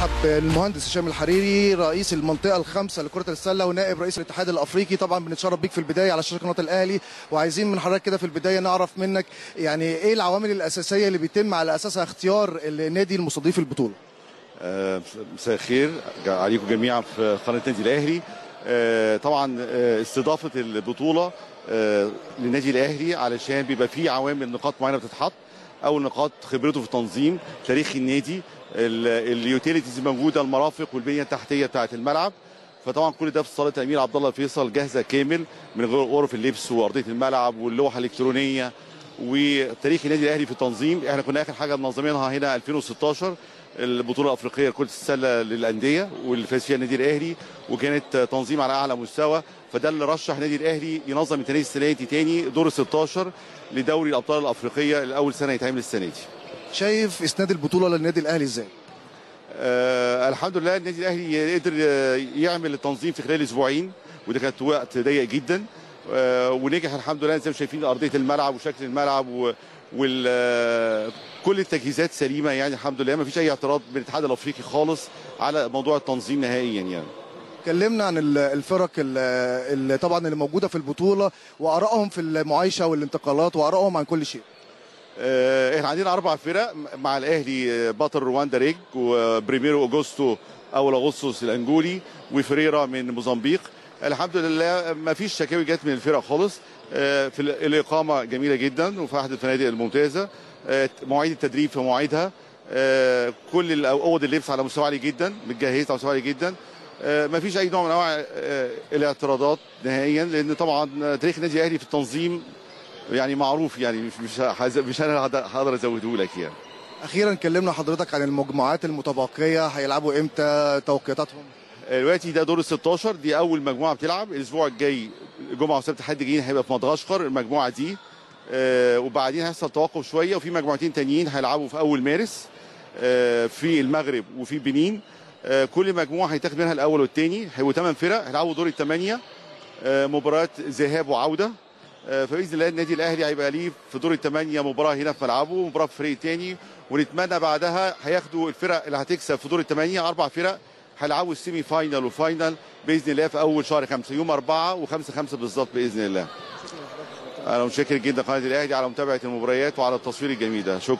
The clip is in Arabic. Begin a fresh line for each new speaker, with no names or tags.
برحب بالمهندس هشام الحريري رئيس المنطقة الخامسة لكرة السلة ونائب رئيس الاتحاد الأفريقي. طبعا بنتشرف بيك في البداية على شاشه قناه الأهلي. وعايزين من حضرتك كده في البداية نعرف منك يعني إيه العوامل الأساسية اللي بيتم على أساسها اختيار النادي المستضيف البطولة؟
آه، مساء الخير. عليكم جميعا في قناة النادي الأهلي. آه، طبعا آه، استضافة البطولة للنادي الأهلي علشان بيبقى فيه عوامل نقاط معينة بتتحط. اول نقاط خبرته في التنظيم تاريخ النادي ال- ال utilities موجودة المرافق والبنية التحتية بتاعة الملعب. فطبعا كل ده في صالة الامير عبد الله الفيصل جاهزة كامل من غير غرف اللبس وأرضية الملعب واللوحة الإلكترونية وتاريخ النادي الأهلي في التنظيم إحنا كنا آخر حاجة منظمينها هنا 2016 البطولة الأفريقية لكره السلة للأندية واللي فاز فيها النادي الأهلي وكانت تنظيم على أعلى مستوى. فده اللي رشح النادي الأهلي ينظم التنس السنة دي تاني دور ال 16 لدوري الأبطال الأفريقية لأول سنة يتعمل السنة دي.
شايف إسناد البطولة للنادي الأهلي إزاي؟
آه الحمد لله النادي الأهلي قدر يعمل التنظيم في خلال أسبوعين وده كانت وقت ضيق جدا. ونجح الحمد لله زي ما شايفين أرضية الملعب وشكل الملعب و وال آه، كل التجهيزات سليمة يعني الحمد لله ما فيش أي اعتراض من الاتحاد الأفريقي خالص على موضوع التنظيم نهائيا يعني.
كلمنا عن ال- الفرق ال- اللي طبعا اللي موجودة في البطولة وآرائهم في المعايشة والانتقالات وآرائهم عن كل شيء.
آه، إحنا عندنا أربع فرق مع الأهلي آه، بطل رواندا ريج وبريميرو اوجوستو أول أغسطس الأنجولي وفريرا من موزمبيق. الحمد لله ما فيش شكاوي جت من الفرق خالص. آه، في ال- الإقامة جميلة جدا وفي أحد الفنادق الممتازة. آه، مواعيد التدريب في مواعيدها. آه، كل اوض اللبس على مستوى عالي جدا متجهزه على مستوى عالي جدا. ما فيش أي نوع من أنواع الاعتراضات نهائيا لأن طبعا تاريخ النادي الأهلي في التنظيم يعني معروف يعني مش مش أنا هقدر أزوده لك يعني.
أخيرا كلمنا حضرتك عن المجموعات المتبقية هيلعبوا إمتى؟ توقيتاتهم؟
دلوقتي ده دور ال 16 دي أول مجموعة بتلعب. الأسبوع الجاي جمعة وسبت حد جايين هيبقى في مدغشقر المجموعة دي. آه، وبعدين هيحصل توقف شوية وفي مجموعتين تانيين هيلعبوا في أول مارس آه، في المغرب وفي بنين. آه، كل مجموعة هيتاخد منها الأول والثاني هيبقوا ثمان فرق هيلعبوا دور الثمانيه آه، مباريات ذهاب وعودة. آه، فبإذن الله النادي الأهلي هيبقى ليه في دور الثمانيه مباراة هنا في ملعبه ومباراة في فريق تاني. ونتمنى بعدها هياخدوا الفرق اللي هتكسب في دور الثمانيه أربع فرق هيلعبوا ال semi final وال final بإذن الله في أول شهر خمسة يوم أربعة وخمسة خمسة بالظبط بإذن الله. أنا متشكر جدا قناة الأهلي على متابعة المباريات وعلى التصوير الجميل ده شكرا